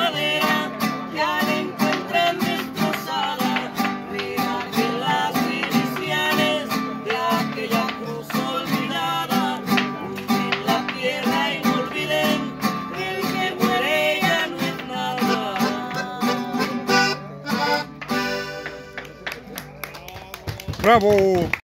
Ya la encuentran destrozada, mira que las inicianes de aquella cruz olvidada, uncen la tierra y no olviden, el que muere ya no es nada. ¡Bravo!